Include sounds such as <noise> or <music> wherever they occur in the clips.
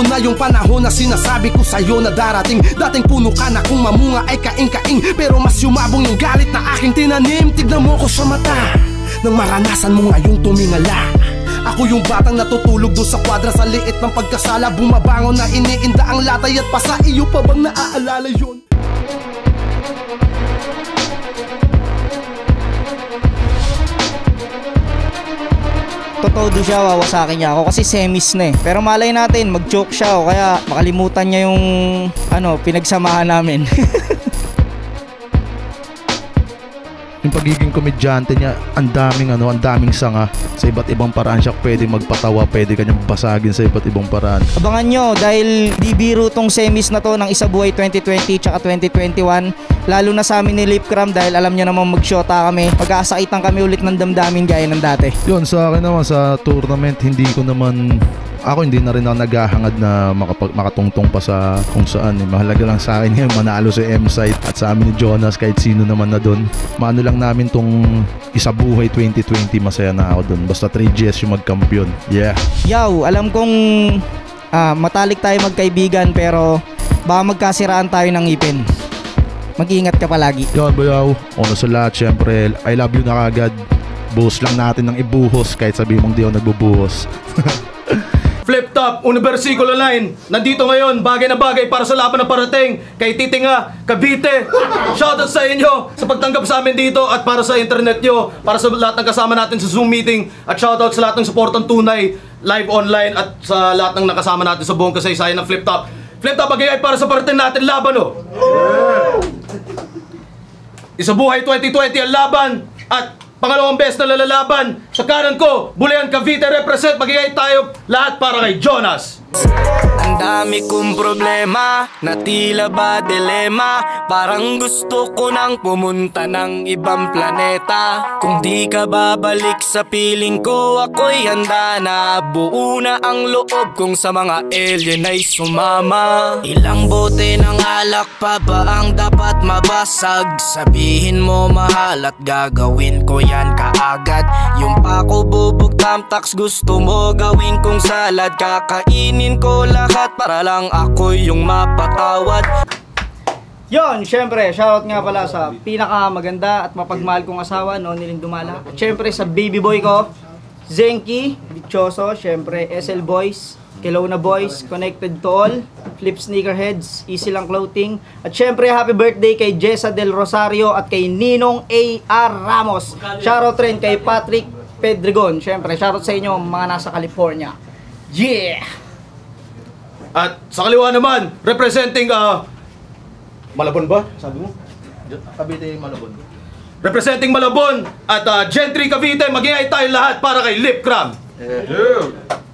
Ito na yung panahon na sinasabi ko sa'yo na darating. Dating puno ka na kung mamunga ay kaing-kaing. Pero mas yumabong yung galit na aking tinanim. Tignan mo ko sa mata Nang maranasan mo ngayong tumingala. Ako yung batang natutulog doon sa kwadra sa liit ng pagkasala. Bumabangon na iniinda ang latay at pasa Iyo pa bang naaalala yun? Totoo din siya wawasakin niya ako kasi semis na eh. Pero malay natin, mag-joke siya o kaya makalimutan niya yung ano, pinagsamahan namin. <laughs> pagiging komedyante niya, ang daming ano, ang daming sanga. Sa iba't ibang paraan siya pwede magpatawa, pwede kanyang basagin sa iba't ibang paraan. Abangan nyo dahil di biro tong semis na to ng Isa Buhay 2020 tsaka 2021. Lalo na sa amin ni Lipcram dahil alam nyo naman mag-shota kami. Magkakasakitan kami ulit ng damdamin gaya ng dati. Yun, sa akin naman sa tournament, hindi ko naman ako hindi na rin ako naghahangad na makapag, makatungtong pa sa kung saan eh. Mahalaga lang sa akin <laughs> yung manalo sa M-site at sa amin ni Jonas kahit sino naman na doon. Maano lang namin tong isa buhay 2020 masaya na ako doon. Basta 3GS yung magkampiyon. Yeah. Yaw, alam kong ah, matalik tayo magkaibigan pero baka magkasiraan tayo ng ipin. Mag-ingat ka palagi. Yun, bayaw. Una sa lahat, syempre, I love you na kagad. Buhos lang natin ng ibuhos kahit sabi mong di ako nagbubuhos. <laughs> Flip Top, Universikulo Line. Nandito ngayon, bagay na bagay para sa laban na parating kay Titinga, Cavite. Shoutout sa inyo sa pagtanggap sa amin dito at para sa internet nyo, para sa lahat ng kasama natin sa Zoom meeting at shoutout sa lahat ng supportang tunay, live online at sa lahat ng nakasama natin sa buong kasaysayan ng Flip Top. Flip Top, bagay ay para sa parating natin laban, oh. Isa buhay 2020 ang laban at pangalawang beses na lalalaban sa kanan ko, Bulayan Cavite represent, magigay tayo lahat para kay Jonas. Ang dami kong problema na tila ba dilema? Parang gusto ko nang pumunta ng ibang planeta. Kung di ka babalik sa piling ko ako'y handa na. Buo na ang loob kung sa mga alien ay sumama. Ilang bote ng alak pa ba ang dapat mabasag? Sabihin mo mahal at gagawin ko yan kaagad. Yung pako bubog tamtax gusto mo gawin kong salad Kakainin ko lahat para lang ako yung mapatawad Yon, syempre, shoutout nga pala sa pinakamaganda at mapagmahal kong asawa, no, niling dumala. At syempre sa baby boy ko, Zenki, Dichoso, syempre SL Boys, Kelowna Boys, Connected to All, Flip Sneakerheads, Easy Lang Clothing, at syempre happy birthday kay Jessa Del Rosario at kay Ninong A.R. Ramos. Shoutout rin kay Patrick Pedregon, syempre, shoutout sa inyo mga nasa California. Yeah! At sa kaliwa naman, representing uh, Malabon ba? Sabi mo? Cavite Malabon. Representing Malabon at uh, Gentry Cavite, magingay tayo lahat para kay Lip Cram.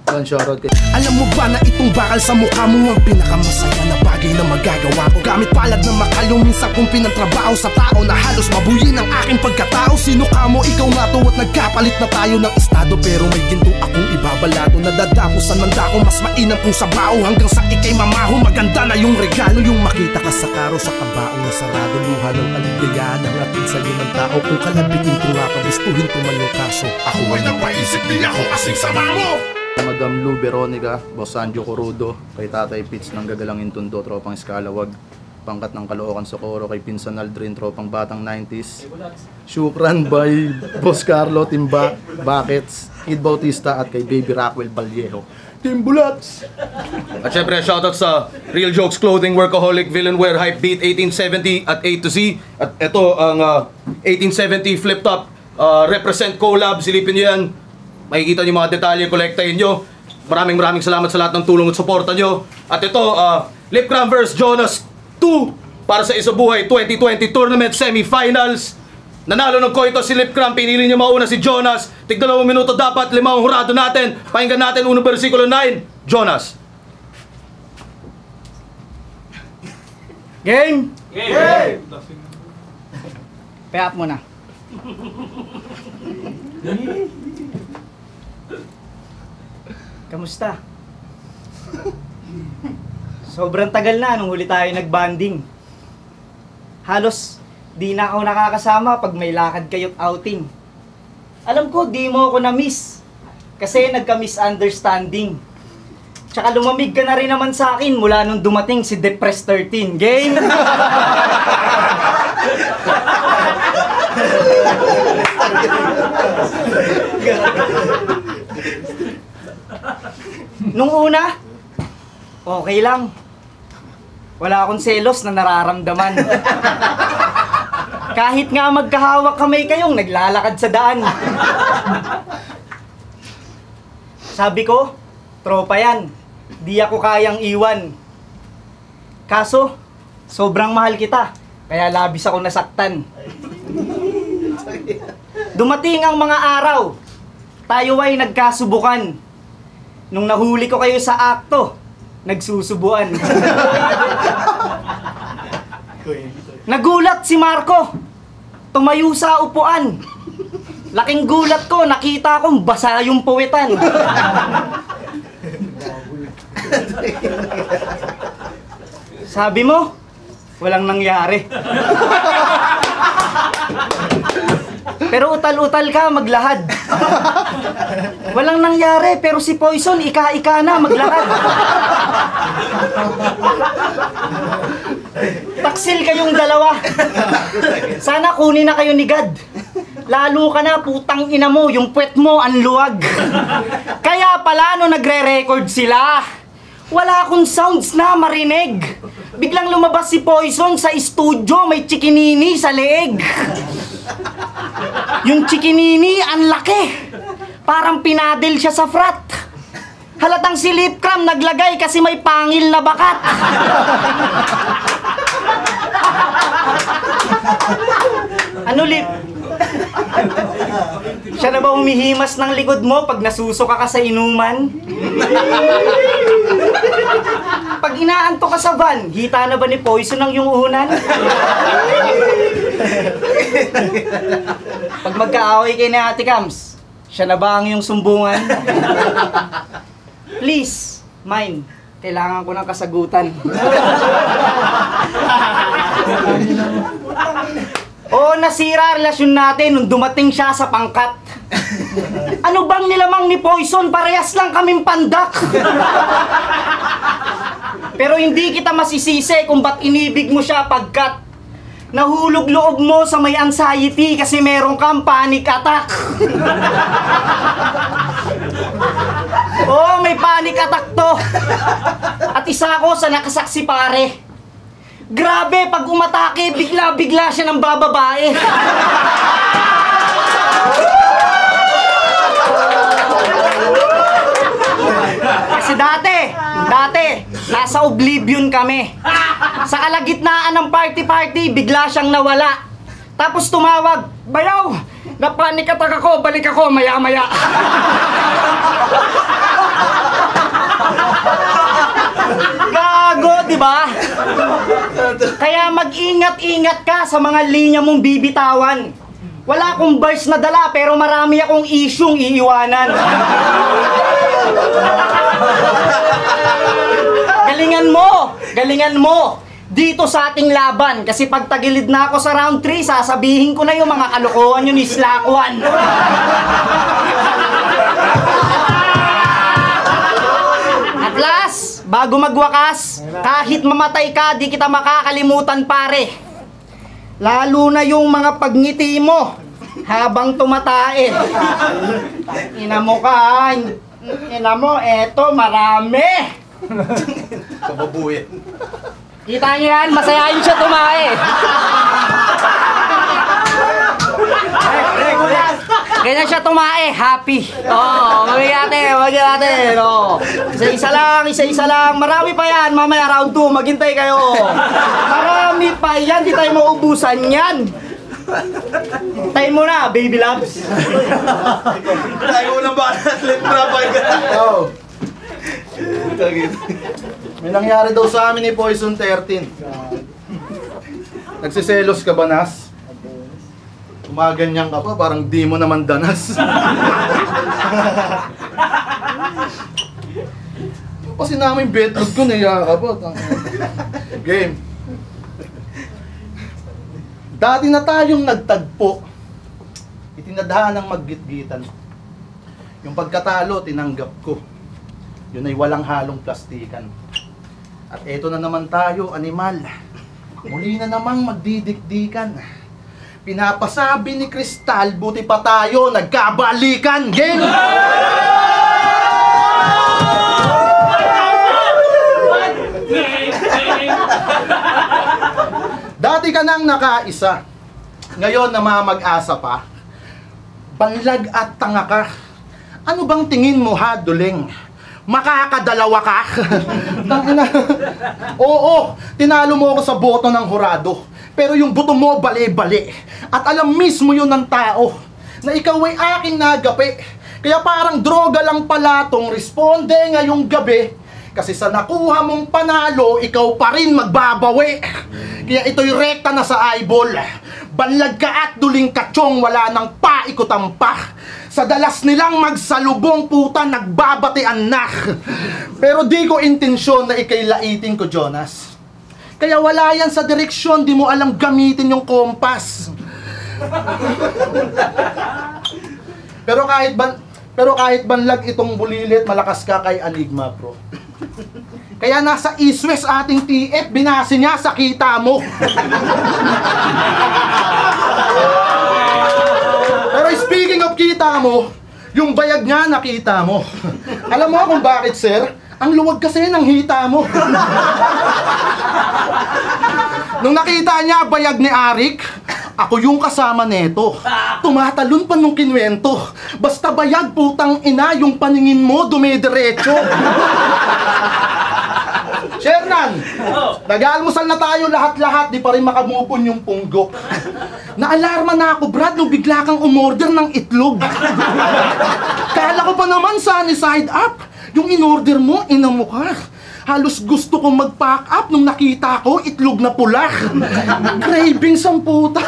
Yan, shoutout kay Alam mo ba na itong bakal sa mukha mo ang pinakamasaya na bagay na magagawa ko? Gamit palad na makalong minsan kong pinantrabaho sa tao na halos mabuyin ang aking pagkatao. Sino ka mo? Ikaw nga to at nagkapalit na tayo ng estado. Pero may ginto akong ibabalato Nadadako sa nandako mas mainam kong sabao Hanggang sa ikay mamaho maganda na yung regalo. Yung makita ka sa karo sa kabao na sarado Luha ng aligayahan ang atid sa'yo ng tao. Kung kalabitin ko nga pagustuhin ko man yung kaso. Ako ay napaisip di ako kasing sama mo Madam Lou Veronica, Boss Sanjo Corudo, kay Tatay Pitts ng Gagalangin Tundo, Tropang Escalawag. pangkat ng Caloocan Socorro kay Pinsan Aldrin, tropang batang 90s. Shukran by Boss Carlo, Timba, Buckets, Kid Bautista at kay Baby Rockwell Vallejo. Team Bulats! At syempre, shoutout sa Real Jokes Clothing, Workaholic, Villainware, Hype Beat, 1870 at A to Z. At ito ang ah, 1870 Flip Top. ah, represent collab, silipin nyo yan. Makikita nyo yung mga detalye, kolektahin nyo. Maraming maraming salamat sa lahat ng tulong at suporta nyo. At ito, uh, Lip Cram vs. Jonas 2 para sa Isabuhay 2020 Tournament Semifinals. Nanalo ng koito si Lip Cram, pinili niya mauna si Jonas. Tig dalawang minuto dapat, lima ang hurado natin. Pakinggan natin unang versikulo 9. Jonas. Game! Game! Pay up muna. Kamusta? Sobrang tagal na nung huli tayo nag-banding. Halos di na ako nakakasama pag may lakad kayo't outing. Alam ko, di mo ako na-miss. Kasi nagka-misunderstanding. Tsaka lumamig ka na rin naman sa akin mula nung dumating si Depress 13. Game! <laughs> Nung una, okay lang. Wala akong selos na nararamdaman. Kahit nga magkahawak kamay kayong naglalakad sa daan. Sabi ko, tropa yan. Di ako kayang iwan. Kaso, sobrang mahal kita. Kaya labis ako nasaktan. Dumating ang mga araw. Tayo ay nagkasubukan. Nung nahuli ko kayo sa akto, nagsusubuan. <laughs> Nagulat si Marco. Tumayo sa upuan. Laking gulat ko, nakita kong basa yung puwetan. <laughs> Sabi mo, walang nangyari. <laughs> Pero utal-utal ka, maglahad. Walang nangyari, pero si Poison, ika-ika na, maglakad. Taksil kayong dalawa. Sana kunin na kayo ni God. Lalo ka na, putang ina mo, yung puwet mo, ang luwag. Kaya pala, no nagre-record sila, wala akong sounds na marinig. Biglang lumabas si Poison sa studio, may chikinini sa leeg. Yung chikinini, ang laki. Parang pinadil siya sa frat. Halatang si Lip Cram naglagay kasi may pangil na bakat. ano Lip? Siya na ba humihimas ng likod mo pag nasusuka ka sa inuman? Pag inaanto ka sa van, hita na ba ni Poison ang yung unan? Pag magkaaway kayo ni Ate Cams, siya na ba ang yung sumbungan? Please, mine. Kailangan ko ng kasagutan. Oo, nasira ang relasyon natin nung dumating siya sa pangkat. Ano bang nilamang ni Poison? Parehas lang kaming pandak. Pero hindi kita masisisi kung ba't inibig mo siya pagkat nahulog loob mo sa may anxiety kasi meron kang panic attack. <laughs> oh, may panic attack to. At isa ako sa nakasaksi pare. Grabe, pag umatake, bigla-bigla siya ng bababae. <laughs> Kasi dati, dati, nasa oblivion kami. Sa kalagitnaan ng party-party, bigla siyang nawala. Tapos tumawag, Bayaw! Napanik attack ako, balik ako maya-maya. Gago, di ba? Kaya mag-ingat-ingat ka sa mga linya mong bibitawan. Wala akong verse na dala pero marami akong isyong iiwanan. galingan mo! Galingan mo! Dito sa ating laban kasi pag tagilid na ako sa round 3, sasabihin ko na yung mga kalokohan yun ni Slakwan. At Baklas, bago magwakas, kahit mamatay ka, di kita makakalimutan pare. Lalo na yung mga pagngiti mo habang tumatae. Ina mo ka, ina mo, eto, marami. Kababuyan. Kita niyo yan, masayahin siya tumae. Ganyan siya tumae, happy. Oo, oh, mamigay natin, mamigay natin. Oh. Isa-isa lang, isa-isa lang. Marami pa yan, mamaya round 2, maghintay kayo. Marami pa yan, di tayo maubusan yan. Tayo mo na, baby loves. Tayo unang ba? Lip rap ay Oh. May nangyari daw sa amin ni Poison 13. Nagsiselos ka ba, Nas? Umaganyan ka pa, parang di mo naman danas. Kasi namin betlog ko, naiya ka pa. Tang- Game. Dati na tayong nagtagpo. Itinadhana ng maggitgitan. Yung pagkatalo, tinanggap ko. Yun ay walang halong plastikan. At eto na naman tayo, animal. Muli na namang magdidikdikan. Pinapasabi ni Kristal, buti pa tayo, nagkabalikan. Game! Dati ka nang nakaisa. Ngayon namamag-asa pa. Banlag at tanga ka. Ano bang tingin mo ha, duling? Makakadalawa ka? <laughs> Oo, tinalo mo ako sa boto ng hurado. Pero yung boto mo bali-bali. At alam mismo yun ng tao na ikaw ay aking nagapi. Kaya parang droga lang pala tong responde ngayong gabi. Kasi sa nakuha mong panalo, ikaw pa rin magbabawi. Kaya ito'y rekta na sa eyeball. Banlag ka at duling katsong, wala nang paikutan pa. Sa dalas nilang magsalubong puta, nagbabatian na. Pero di ko intensyon na ikay laitin ko, Jonas. Kaya wala yan sa direksyon, di mo alam gamitin yung kompas. pero kahit ban pero kahit banlag itong bulilit, malakas ka kay Enigma, bro. Kaya nasa East West ating TF, binasi niya sa kita mo. Pero speaking of kita mo, yung bayag niya nakita mo. Alam mo kung bakit, sir? Ang luwag kasi ng hita mo. Nung nakita niya bayag ni Arik, ako yung kasama neto. Tumatalon pa nung kinwento. Basta bayag putang ina, yung paningin mo dumidiretso. Shernan, nag-almusal na tayo lahat-lahat, di pa rin makamupon yung punggok. Naalarma na ako, Brad, nung bigla kang umorder ng itlog. Kala ko pa naman sunny side up. Yung in-order mo, ina mo ka. Halos gusto kong mag-pack up nung nakita ko itlog na pula. <laughs> Craving sang puta.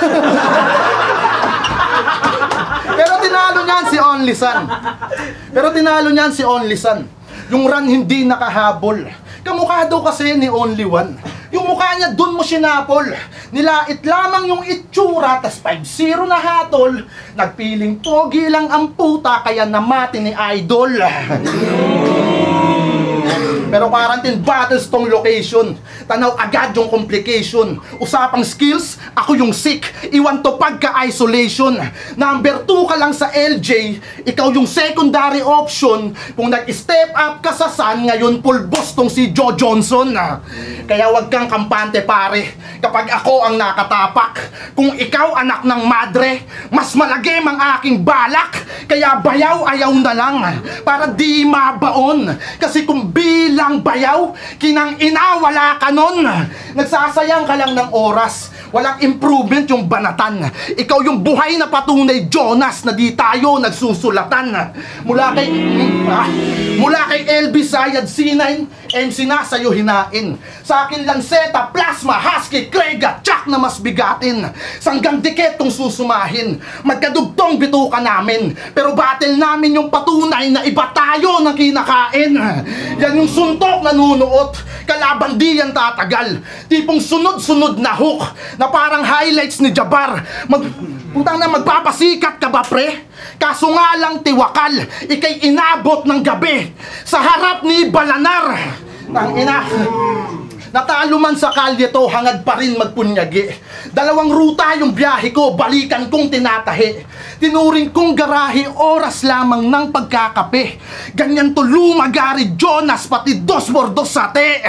Pero tinalo niyan si Only Son. Pero tinalo niyan si Only Son. Yung run hindi nakahabol. Kamukha daw kasi ni Only One. Yung mukha niya dun mo sinapol. Nilait lamang yung itsura, tas 5-0 na hatol. Nagpiling pogi lang ang puta, kaya namati ni Idol. <laughs> Pero quarantine battles tong location. Tanaw agad yung complication. Usapang skills, ako yung sick. Iwan to pagka-isolation. Number 2 ka lang sa LJ, ikaw yung secondary option. Kung nag-step up ka sa Sun, ngayon pulbos tong si Joe Johnson. Kaya wag kang kampante pare. Kapag ako ang nakatapak, kung ikaw anak ng madre, mas malagim ang aking balak. Kaya bayaw ayaw na lang para di mabaon. Kasi kung bilang bayaw, kinang ina wala ka nun. Nagsasayang ka lang ng oras. Walang improvement yung banatan. Ikaw yung buhay na patunay Jonas na di tayo nagsusulatan. Mula kay ah, mula kay LB Sayad C9 and sinasayo hinain. Sa akin Lanceta, Plasma, Husky, Craig at Chuck na mas bigatin. Sanggang dikit kung susumahin. Magkadugtong bituka namin. Pero battle namin yung patunay na iba tayo ng kinakain. Yan yung suntok nanunuot, kalaban di yan tatagal. Tipong sunod-sunod na hook, na parang highlights ni Jabar. Mag, putang na, magpapasikat ka ba, pre? Kaso nga lang tiwakal, ikay inabot ng gabi sa harap ni Balanar. Tang ina. Natalo man sa kalye to, hangad pa rin magpunyagi. Dalawang ruta yung biyahe ko, balikan kong tinatahi. Tinuring kong garahe, oras lamang ng pagkakape. Ganyan to lumagari, Jonas, pati dos por dos sate.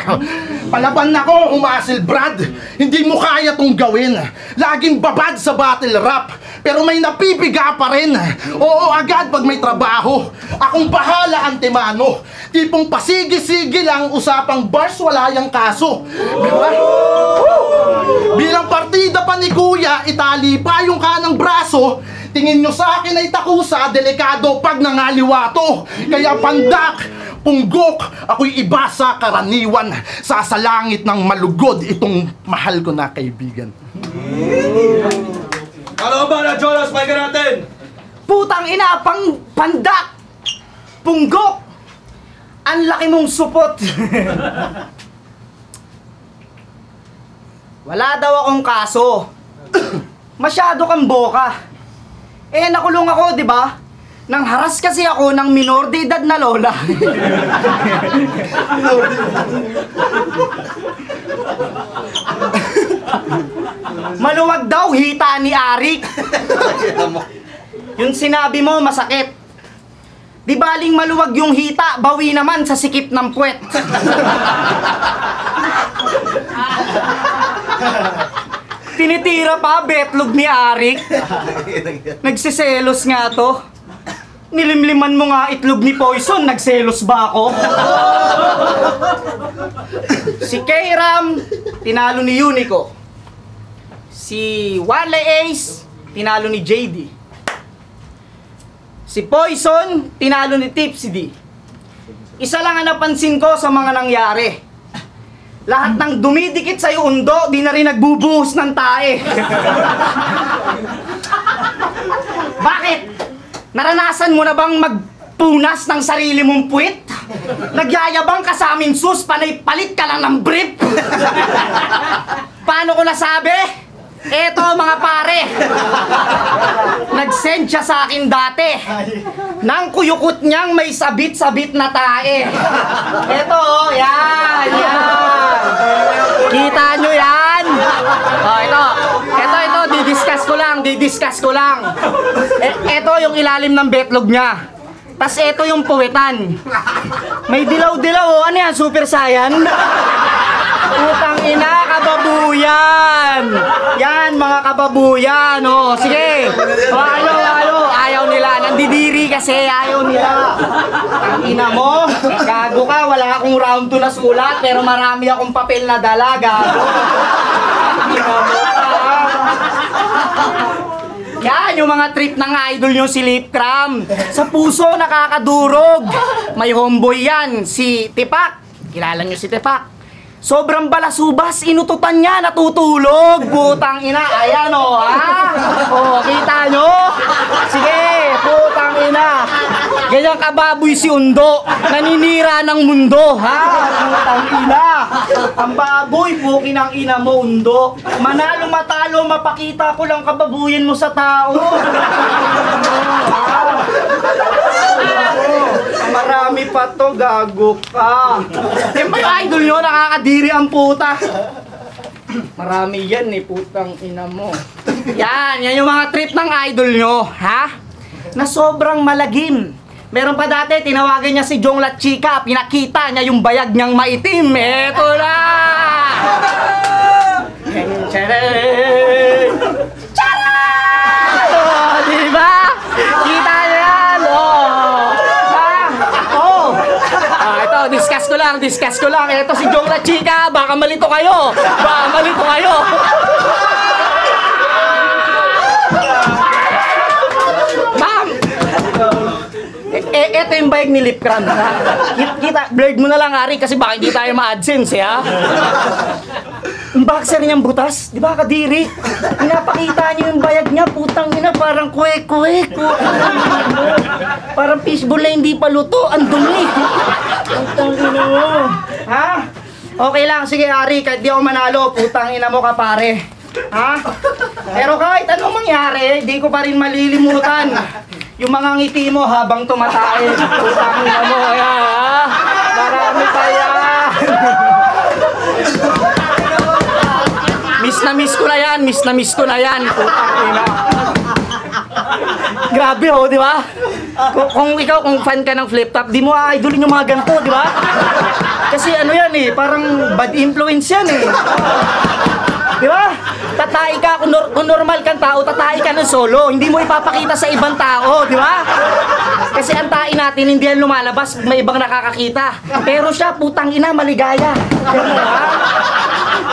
Palaban ako, umasil Brad. Hindi mo kaya tong gawin. Laging babad sa battle rap. Pero may napipiga pa rin. Oo, agad pag may trabaho. Akong bahala, antemano. Tipong pasigi-sige lang, usapang bars, wala yung kaso. Di ba? Bilang partida pa ni Kuya, itali pa yung kanang braso. Tingin nyo sa akin ay takusa, delikado pag nangaliwato. Kaya pandak, punggok, ako'y iba sa karaniwan. Sasalangit ng malugod itong mahal ko na kaibigan. Ano ba na, Jonas? Pakinggan natin! Putang ina, pang pandak! Punggok! Ang laki mong supot! <laughs> Wala daw akong kaso. <coughs> Masyado kang boka. Eh, nakulong ako, di ba? Nang haras kasi ako ng minor de edad na lola. <laughs> Maluwag daw hita ni Arik. <laughs> Yung sinabi mo, masakit. Di baling maluwag yung hita, bawi naman sa sikip ng puwet. Tinitira pa, betlog ni Arik. Nagsiselos nga to. Nilimliman mo nga itlog ni Poison, nagselos ba ako? si Kairam, tinalo ni Unico. Si Wale Ace, tinalo ni JD. Si Poison, tinalo ni Tipsy D. Isa lang ang napansin ko sa mga nangyari. Lahat ng dumidikit sa undo, di na rin nagbubuhos ng tae. <laughs> Bakit? Naranasan mo na bang magpunas ng sarili mong puwit? Nagyayabang ka sa amin sus, panay palit ka lang ng brief. <laughs> Paano ko nasabi? Eto mga pare, nag-send siya sa akin dati ng kuyukot niyang may sabit-sabit na tae. Eto, oh, yan, yan. Kita nyo yan? Oh, ito. Ito, ito, didiscuss ko lang, didiscuss ko lang. E, ito yung ilalim ng betlog niya. Tas ito yung puwetan. May dilaw-dilaw, oh. Ano yan, super saiyan? Putang ina, kababuyan! Yan, mga kababuyan, oh. Sige. O, ano, ano, ayaw nila. Nandidiri kasi, ayaw nila. Ang ina mo, gago ka, wala akong round 2 na sulat, pero marami akong papel na dala, gago. Ang ina mo. Yan, yung mga trip ng idol nyo si Lip Cram. Sa puso, nakakadurog. May homeboy yan, si Tipak. Kilala nyo si Tipak. Sobrang balasubas, inututan niya, natutulog. Putang ina, ayan o, ha? O, kita nyo? Sige, putang ina. Ganyan kababoy si Undo, naninira ng mundo, ha? Putang ina. Ang baboy, pukin ang ina mo, Undo. Manalo, matalo, mapakita ko lang kababuyan mo sa tao. Marami pa to, gago ka. Yan yung idol nyo? Nakakadiri ang puta. Marami yan eh, putang ina mo. Yan, yan yung mga trip ng idol nyo, ha? Na sobrang malagim. Meron pa dati, tinawagan niya si Jong La Chica, pinakita niya yung bayag niyang maitim. Eto na! Charan! Charan! Oh, di ba? Kita yan, oh! Ha? Oh! Ah, ito, discuss ko lang, discuss ko lang. Ito si Jong La Chica, baka malito kayo. Baka malito kayo. Eh, eto yung bike ni Lip Cram. ha? Kita, kita, blurred mo na lang, Ari, kasi baka hindi tayo ma-adsense, eh, ha? Yung boxer niyang butas, di ba kadiri? Pinapakita niyo yung bayag niya, putang ina, parang kuwek-kuwek. Parang fishball na hindi pa luto, ang dumi. Putang ina mo. Ha? Okay lang, sige Ari, kahit di ako manalo, putang ina mo ka pare. Ha? Pero kahit anong mangyari, di ko pa rin malilimutan. Yung mga ngiti mo habang tumatae. Putang ina mo, ayan ha? Marami pa yan. Miss na miss ko na yan, miss na miss ko na yan. Putang ina. Grabe oh, di ba? Kung, kung ikaw, kung fan ka ng flip top, di mo idolin yung mga ganito, di ba? Kasi ano yan eh, parang bad influence yan eh. Di ba? Tatay ka, kung, nor- kung normal kang tao, tatay ka ng solo. Hindi mo ipapakita sa ibang tao, di ba? Kasi ang tae natin, hindi yan lumalabas, may ibang nakakakita. Pero siya, putang ina, maligaya. Ganun, ha?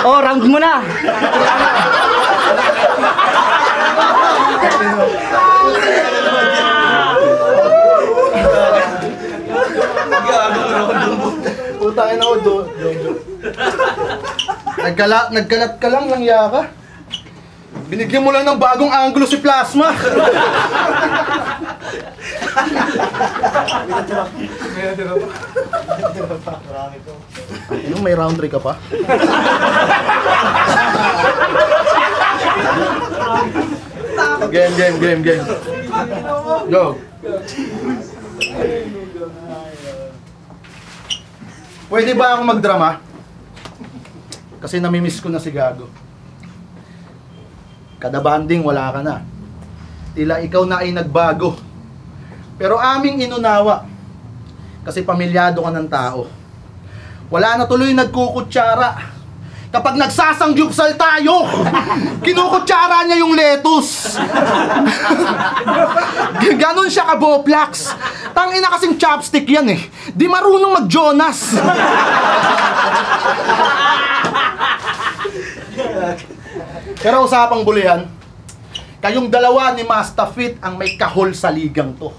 Oh, round mo na. Putangin ako, do. Nagkala, nagkalat ka lang ng yaka. Binigyan mo lang ng bagong angulo si Plasma. Ano, may round 3 ka pa? game, game, game, game. Go. Pwede ba ako magdrama? Kasi namimiss ko na si Gago. Kada banding wala ka na. Tila ikaw na ay nagbago. Pero aming inunawa. Kasi pamilyado ka ng tao. Wala na tuloy nagkukutsara. Kapag nagsasangyupsal tayo, <laughs> kinukutsara niya yung lettuce. <laughs> Ganon siya kaboplax. Tangina kasing chopstick yan eh. Di marunong mag-Jonas. <laughs> Pero usapang bulihan, kayong dalawa ni Master Fit ang may kahol sa ligang to.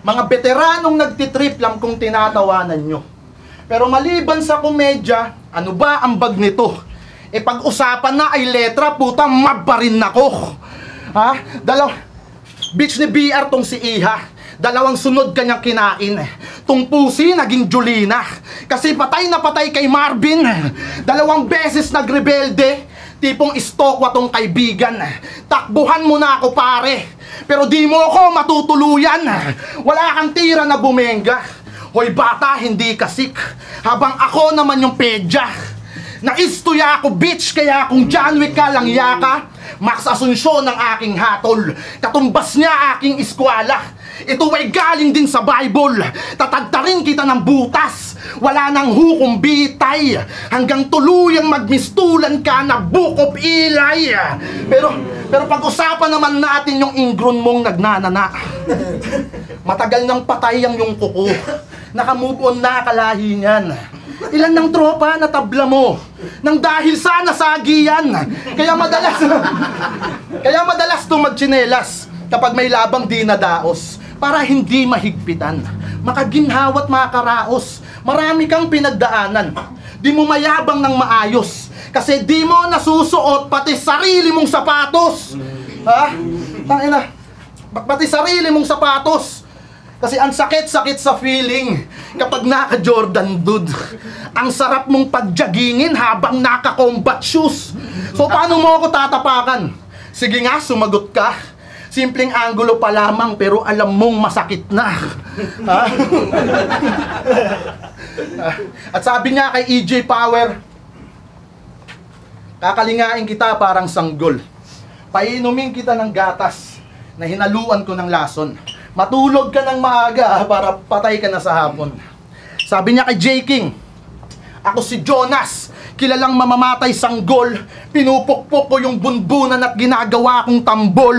Mga veteranong nagtitrip lang kung tinatawanan nyo. Pero maliban sa komedya, ano ba ang bag nito? E pag-usapan na ay letra, puta, mabarin ako. Ha? Dalaw... Bitch ni BR tong si Iha. Dalawang sunod kanyang kinain. Tung pusi naging Julina. Kasi patay na patay kay Marvin. Dalawang beses nagrebelde. Tipong istokwa tong kaibigan. Takbuhan mo na ako pare. Pero di mo ako matutuluyan. Wala kang tira na bumenga. Hoy bata, hindi kasik. Habang ako naman yung pedya. Naistuya ako bitch kaya kung John Wick ka lang yaka Max Asunsyon ang aking hatol Katumbas niya aking eskwala Ito ay galing din sa Bible. Tatagtarin kita ng butas. Wala nang hukom bitay. Hanggang tuluyang magmistulan ka na book of Eli. Pero, pero pag-usapan naman natin yung ingron mong nagnanana. Matagal nang patay ang yung kuko. Nakamove on na kalahi niyan. Ilan ng tropa na tabla mo? Nang dahil sa nasagiyan. Kaya madalas <laughs> Kaya madalas to magtsinelas kapag may labang di nadaos para hindi mahigpitan. Makaginhawat makaraos. Marami kang pinagdaanan. Di mo mayabang ng maayos. Kasi di mo nasusuot pati sarili mong sapatos. Ha? Tangina. Pati sarili mong sapatos. Kasi ang sakit-sakit sa feeling kapag naka-Jordan dude. Ang sarap mong pagjagingin habang naka-combat shoes. So paano mo ako tatapakan? Sige nga, sumagot ka. Simpleng angulo pa lamang pero alam mong masakit na. <laughs> At sabi niya kay EJ Power, Kakalingain kita parang sanggol. Painumin kita ng gatas na hinaluan ko ng lason. Matulog ka ng maaga para patay ka na sa hapon. Sabi niya kay J. King, ako si Jonas, kilalang mamamatay sanggol, pinupukpok ko yung bunbunan at ginagawa kong tambol.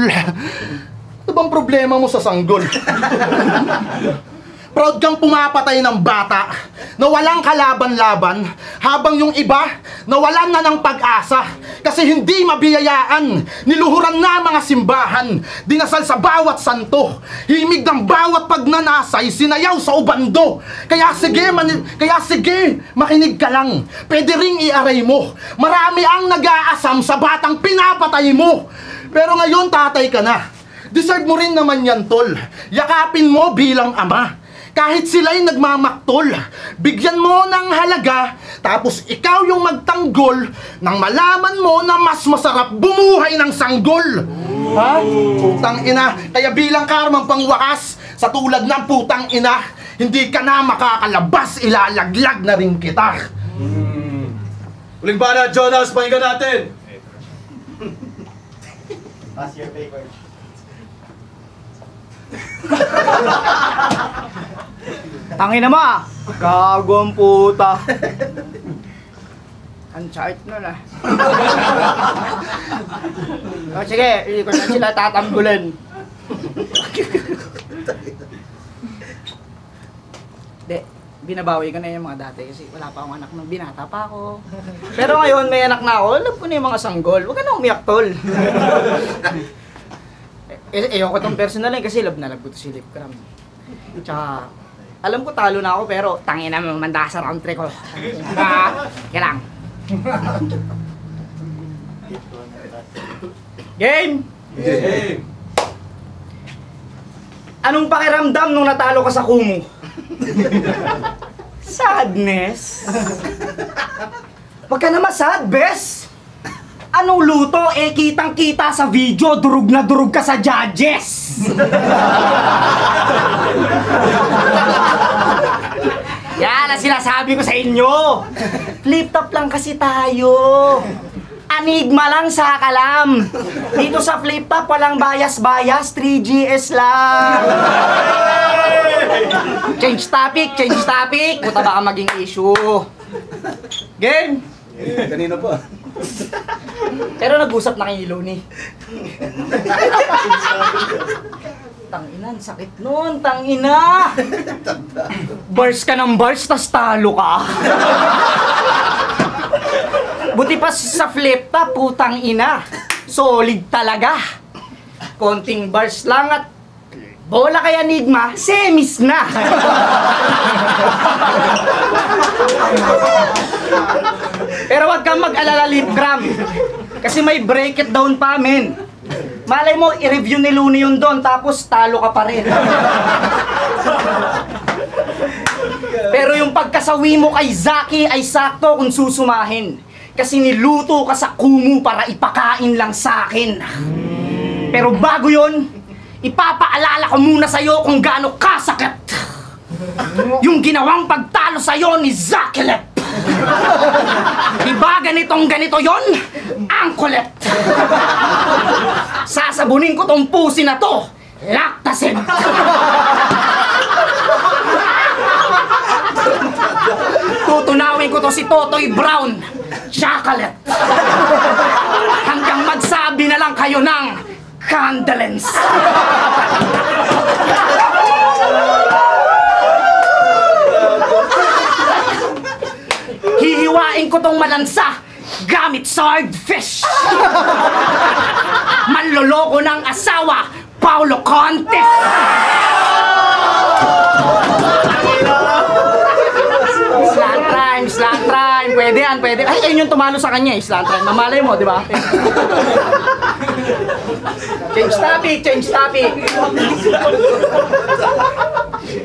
Ano bang problema mo sa sanggol? <laughs> Proud kang pumapatay ng bata na walang kalaban-laban habang yung iba nawalan na ng pag-asa kasi hindi mabiyayaan. Niluhuran na mga simbahan, dinasal sa bawat santo, himig ng bawat pagnanasay, sinayaw sa ubando. Kaya sige, mani- kaya sige, makinig ka lang. Pwede ring iaray mo. Marami ang nag-aasam sa batang pinapatay mo. Pero ngayon tatay ka na. Deserve mo rin naman yan, tol. Yakapin mo bilang ama. Kahit sila'y nagmamaktol, bigyan mo ng halaga, tapos ikaw yung magtanggol nang malaman mo na mas masarap bumuhay ng sanggol. Ha? Putang ina. Kaya bilang karmang pangwakas, sa tulad ng putang ina, hindi ka na makakalabas, ilalaglag na rin kita. Uling bana, Jonas, pakinggan natin. Tangin na mo ah! Gagong puta. Ang chart nun ah. o sige, hindi ko na sila tatanggulin. Hindi, binabawi ko na yung mga dati kasi wala pa akong anak nung binata pa ako. Pero ngayon may anak na ako, alam ko na yung mga sanggol. Huwag ka na umiyak tol. Eh, ayoko tong personal eh, kasi love na love ko to si Lipcram. Tsaka, alam ko talo na ako pero tangin na mamanda sa round 3 ko. Kaya lang. Game! Anong pakiramdam nung natalo ka sa Kumu? Sadness? Huwag ka na masad, bes! Anong luto? Eh, kitang-kita sa video, durug na durug ka sa judges! <laughs> Yan ang sinasabi ko sa inyo! Flip top lang kasi tayo! Anigma lang sa kalam! Dito sa flip top, walang bias-bias, 3GS lang! Change topic, change topic! Puta baka maging issue! Game! Kanina pa. <laughs> Pero nag-usap na kay Loni. <laughs> Tangina, ang sakit nun, tangina! Bars ka ng bars, tas talo ka. Buti pa sa flip top, putang ina. Solid talaga. Konting bars lang at bola kay Enigma, semis na. <laughs> Pero wag kang mag-alala, Lipgram. Kasi may break it down pa, men. Malay mo, i-review ni Looney yun doon, tapos talo ka pa rin. Pero yung pagkasawi mo kay Zaki ay sakto kung susumahin. Kasi niluto ka sa kumu para ipakain lang sa akin. Pero bago yon, ipapaalala ko muna sa'yo kung gaano kasakit. Yung ginawang pagtalo sa'yo ni Zakilep. Diba ganitong ganito yon? Ang kulit. Sasabunin ko tong pusi na to. Laktasin. Tutunawin ko to si Totoy Brown. Chocolate. Hanggang magsabi na lang kayo ng condolence. Hihiwain ko tong malansa gamit swordfish. Manloloko ng asawa, Paulo Conte. Slant rhyme, slant rhyme. Pwede yan, pwede. Ay, ayun yung tumalo sa kanya eh, slant rhyme. Mamalay mo, di ba? change topic, change topic.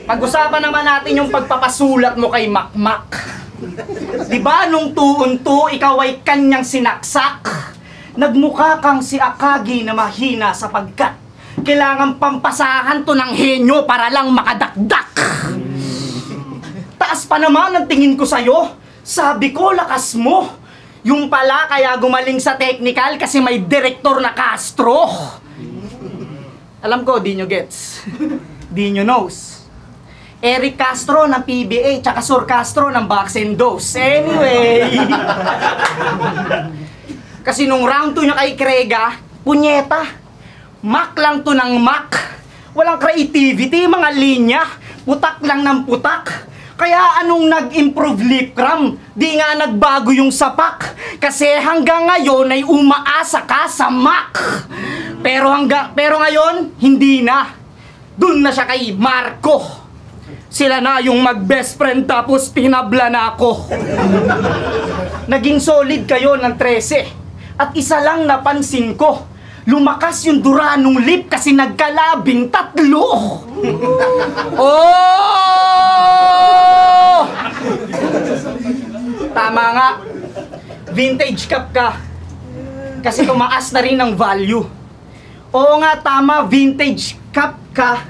Pag-usapan naman natin yung pagpapasulat mo kay Makmak. Di ba nung tuon-tu, ikaw ay kanyang sinaksak? Nagmukha kang si Akagi na mahina sapagkat kailangan pampasahan to ng henyo para lang makadakdak. Taas pa naman ang tingin ko sa'yo. Sabi ko, lakas mo. Yung pala kaya gumaling sa technical kasi may direktor na Castro. Alam ko, di nyo gets. di nyo knows. Eric Castro ng PBA, tsaka Sur Castro ng Box and Dose. Anyway. <laughs> Kasi nung round 2 niya kay Krega, punyeta. Mac lang to ng Mac. Walang creativity, mga linya. putak lang ng putak. Kaya anong nag-improve lip cram? Di nga nagbago yung sapak. Kasi hanggang ngayon ay umaasa ka sa Mac. Pero hanggang pero ngayon hindi na. Doon na siya kay Marco. Sila na yung mag-best friend tapos tinabla na ako. Naging solid kayo ng 13. At isa lang napansin ko. Lumakas yung dura nung lip kasi nagkalabing tatlo. <laughs> oh! Tama nga. Vintage cup ka. Kasi tumaas na rin ang value. Oo nga, tama. Vintage cup ka.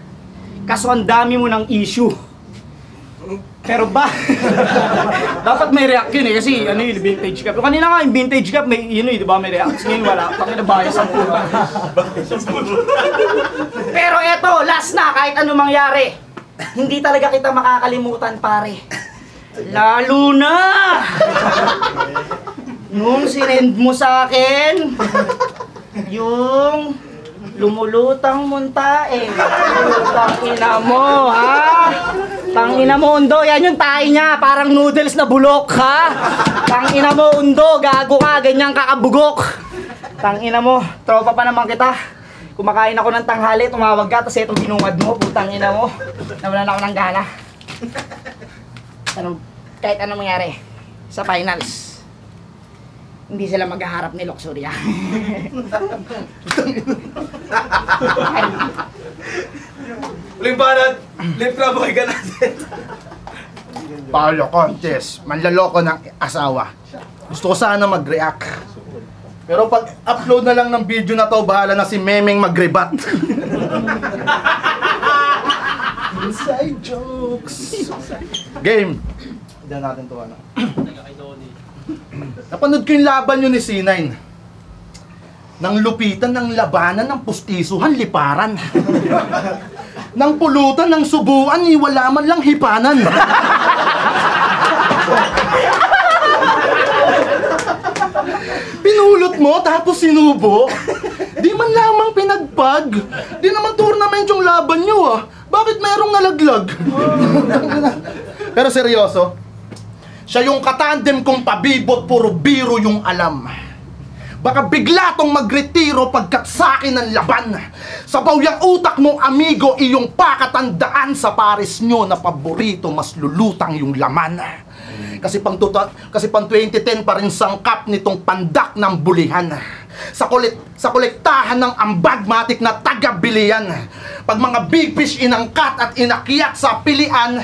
Kaso ang dami mo ng issue. Pero ba? <laughs> Dapat may react yun eh kasi ano yung vintage cup. Kanina nga yung vintage cup may yun eh, di ba may react. Ngayon wala. Pakita na bias ang puta. <laughs> Pero eto, last na kahit ano mangyari. Hindi talaga kita makakalimutan pare. Lalo na! Nung sinend mo sa akin, yung lumulutang muntae. Tang ina mo, ha? Tang ina mo, undo. Yan yung tayo niya. Parang noodles na bulok, ha? Tang ina mo, undo. Gago ka. Ganyan kakabugok. Tang ina mo. Tropa pa naman kita. Kumakain ako ng tanghali, tumawag ka, tapos itong binungad mo, putang ina mo. Nawalan ako ng gana. Anong, kahit anong mangyari sa finals, hindi sila maghaharap ni Luxuria. <laughs> Uling banat, lip club boy ka natin. Paolo Contes, manlaloko ng asawa. Gusto ko sana mag-react. Pero pag upload na lang ng video na to, bahala na si Memeng mag-rebat. <laughs> Inside jokes. Game. Hindi natin to ano. Napanood ko yung laban nyo ni C9. Nang lupitan ng labanan ng pustisuhan, liparan. Nang pulutan ng subuan, ni wala man lang hipanan. Pinulot mo tapos sinubo? Di man lamang pinagpag. Di naman tournament yung laban nyo ah. Bakit merong nalaglag? Pero seryoso, siya yung katandem kong pabibot, puro biro yung alam. Baka bigla tong magretiro pagkat sa akin ang laban. Sa bawyang utak mo, amigo, iyong pakatandaan sa pares nyo na paborito, mas lulutang yung laman. Kasi pang, tuta, kasi pang 2010 pa rin sangkap nitong pandak ng bulihan. Sa, kulit, sa kolektahan ng ambagmatic na taga-bilian. Pag mga big fish inangkat at inakyat sa pilian,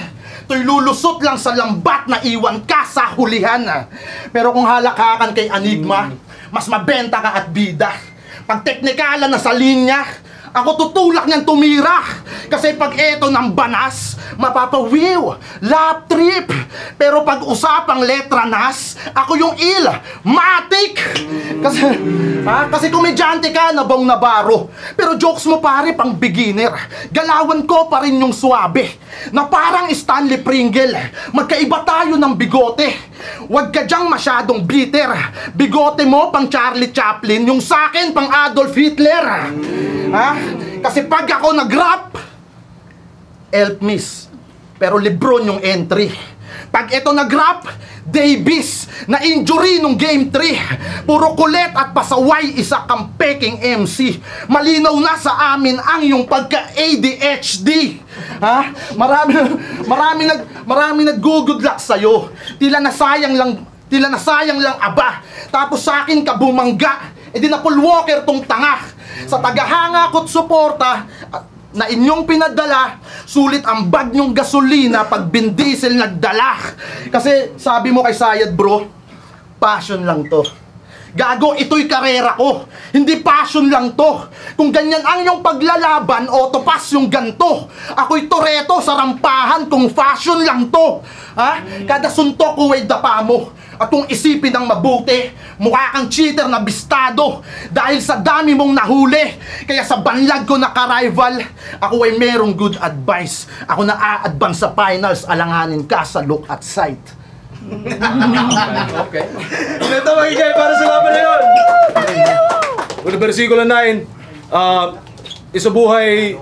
to'y lulusot lang sa lambat na iwan ka sa hulihan. Pero kung halakakan kay Anigma, mas mabenta ka at bida. Pag teknikalan na sa linya, ako tutulak niyan tumira. Kasi pag eto ng banas, mapapawiw, lap trip. Pero pag usapang letra nas, ako yung il, matik. Kasi, ha? Kasi komedyante ka, nabong nabaro. Pero jokes mo pare, pang beginner. Galawan ko pa rin yung suabe. Na parang Stanley Pringle. Magkaiba tayo ng bigote. Huwag ka dyang masyadong bitter. Bigote mo pang Charlie Chaplin, yung sakin pang Adolf Hitler. Ha? Kasi pag ako nag-rap, help miss. Pero Lebron yung entry. Pag ito nag-rap, Davis na injury nung game 3. Puro kulit at pasaway isa kang peking MC. Malinaw na sa amin ang yung pagka-ADHD. Ha? Marami marami nag marami nag-good luck sa Tila na sayang lang tila na sayang lang aba. Tapos sa akin ka bumangga. E di na Paul Walker tong tanga. Sa tagahanga ko't suporta at na inyong pinadala, sulit ang bag nyong gasolina pag bindiesel nagdala. Kasi sabi mo kay Sayad bro, passion lang to. Gago, ito'y karera ko. Hindi passion lang to. Kung ganyan ang yung paglalaban, otopas yung ganto. Ako'y toreto sa rampahan kung fashion lang to. Ha? Kada suntok ko ay dapa mo. At kung isipin ng mabuti, mukha kang cheater na bistado dahil sa dami mong nahuli. Kaya sa banlag ko na ka-rival, ako ay merong good advice. Ako na a-advance sa finals, alanganin ka sa look at sight. Okay. Ito magigay para sa laban na yun. Una versikulo 9, uh, isabuhay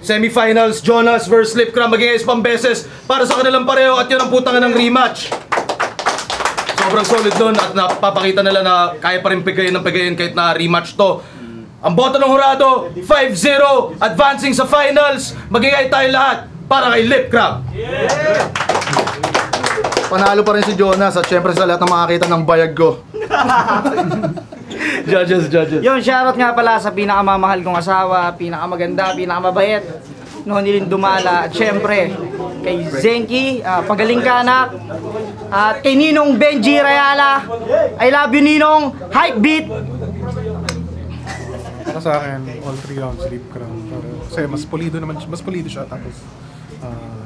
semifinals, Jonas versus Lipcram, maging is pang beses para sa kanilang pareho at yun ang putangan ng rematch. Sobrang solid nun at napapakita nila na kaya pa rin pigayin ng pigayin kahit na rematch to. Ang boto ng Hurado, 5-0, advancing sa finals. Magigay tayo lahat para kay Lip Crab. Panalo pa rin si Jonas at syempre sa lahat ng makakita ng bayag ko. <laughs> Judges, judges. Yun, shoutout nga pala sa pinakamamahal kong asawa, pinakamaganda, pinakamabait, noon niling dumala, at syempre, kay Zenki, ah, pagaling ka anak, at kay Ninong Benji Rayala, I love you Ninong, hype beat! Para sa akin, all three rounds sleep crown. Kasi mas pulido naman, mas pulido siya tapos uh,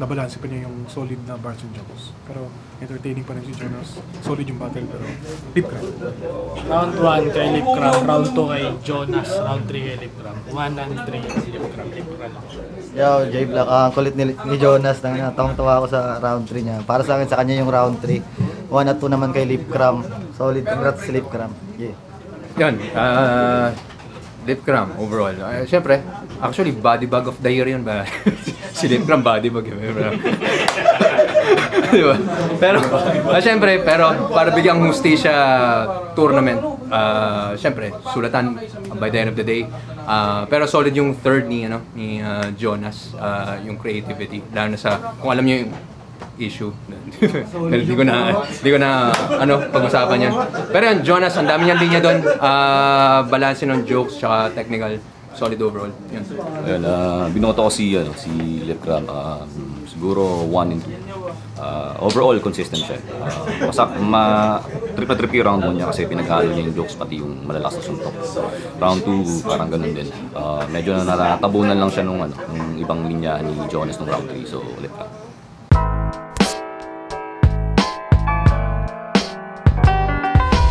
nabalanse pa niya yung solid na bars and jumps. Pero entertaining pa rin si Jonas. Solid yung battle pero sleep crown. Round 1 kay Lip Cram, round 2 kay Jonas, round 3 kay Lip Cram. 1 and 3 Lip Cram, Lip Cram. Yo, J Black, ah, ang kulit ni, ni Jonas, nang natawang-tawa ako sa round 3 niya. Para sa akin, sa kanya yung round 3. 1 at 2 naman kay Lip Cram. Solid, congrats si Lip Cram. Yeah. Yun, ah lip cram overall. Uh, Siyempre, actually, body bag of the year yun ba? <laughs> si lip cram, body bag <laughs> yun. Di ba? Pero, ah, siyempre, pero para bigyang hustisya tournament, ah siyempre, sulatan by the end of the day. Ah, pero solid yung third ni, ano, ni ah, Jonas, ah, yung creativity. Lalo na sa, kung alam niyo yung issue. <laughs> Hindi ko na hindi ko na ano pag-usapan yan. Pero yan, Jonas, ang dami niyang linya doon. Ah, balance ng jokes tsaka technical solid overall. Yun. Ayun, ah, binoto ko si, ano, si Lepcram, ah, siguro 1 and 2. Ah, overall, consistent siya. Uh, masak, ma, trip na trip yung round 1 niya kasi pinaghalo niya yung jokes pati yung malalas na suntok. Round 2, parang ganun din. Ah, medyo na natatabunan lang siya nung, ano, nung ibang linya ni Jonas nung round 3. So, Lepcram.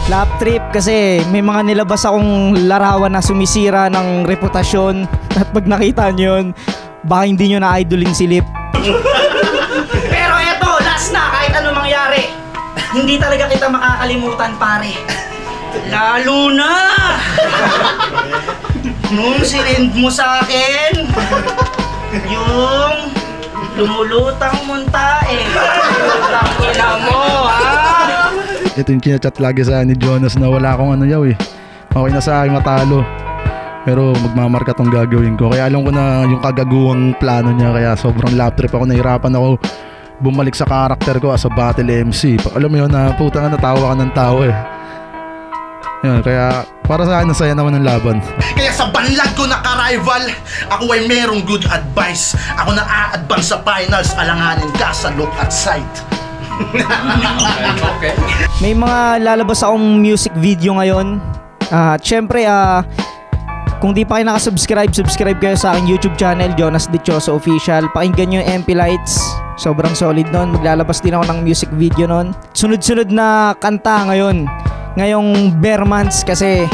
Lap trip kasi may mga nilabas akong larawan na sumisira ng reputasyon <laughs> at pag nakita nyo yun, baka hindi nyo na-idolin si Lip. <laughs> Pero eto, last na kahit ano mangyari. Hindi talaga kita makakalimutan pare. Lalo na! <laughs> Nung sinend mo sa akin, yung lumulutang munta eh. Lumulutang ina mo, ha? Ito yung chinachat lagi sa ni Jonas na wala akong ano yaw eh. Okay na sa akin matalo. Pero magmamarka tong gagawin ko. Kaya alam ko na yung kagaguwang plano niya. Kaya sobrang lap trip ako. Nahirapan ako bumalik sa karakter ko as a battle MC. Alam mo yun na puta nga natawa ka ng tao eh. Yun, kaya para sa akin nasaya naman ng laban. <laughs> Kaya sa banlag ko na ka-rival, ako ay merong good advice. Ako na a-advance sa finals, alanganin ka sa look at sight. May mga lalabas akong music video ngayon. Ah, At syempre, ah, kung di pa kayo nakasubscribe, subscribe kayo sa aking YouTube channel, Jonas Dichoso Official. Pakinggan nyo yung MP Lights. Sobrang solid nun. Maglalabas din ako ng music video nun. Sunod-sunod na kanta ngayon. Ngayong bare months kasi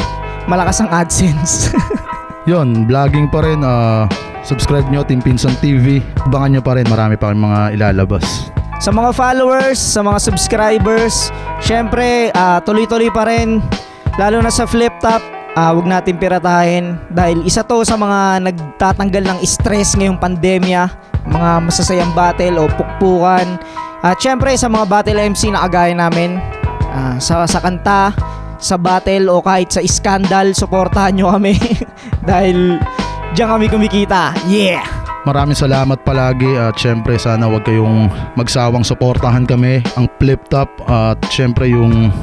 malakas ang AdSense. <laughs> Yun, vlogging pa rin. ah, subscribe nyo, Team Pinsan TV. Abangan nyo pa rin, marami pa rin mga ilalabas. Sa mga followers, sa mga subscribers, syempre, ah, tuloy-tuloy pa rin. Lalo na sa flip top, ah, wag natin piratahin dahil isa to sa mga nagtatanggal ng stress ngayong pandemya, mga masasayang battle o pukpukan. At syempre sa mga battle MC na kagaya namin, ah, sa, sa kanta, sa battle o kahit sa scandal, suportahan nyo kami <laughs> dahil diyan kami kumikita. Yeah! Maraming salamat palagi at syempre sana wag kayong magsawang suportahan kami ang Flip Top at syempre yung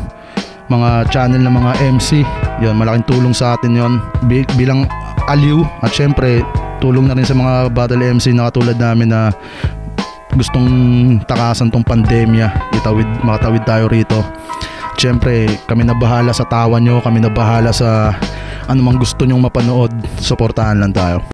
mga channel ng mga MC. Yun, malaking tulong sa atin yon Bi- bilang aliw at syempre tulong na rin sa mga battle MC na katulad namin na gustong takasan tong pandemya. Itawid, makatawid tayo rito. Siyempre, kami na bahala sa tawa nyo, kami na bahala sa anumang gusto nyong mapanood. Suportahan lang tayo.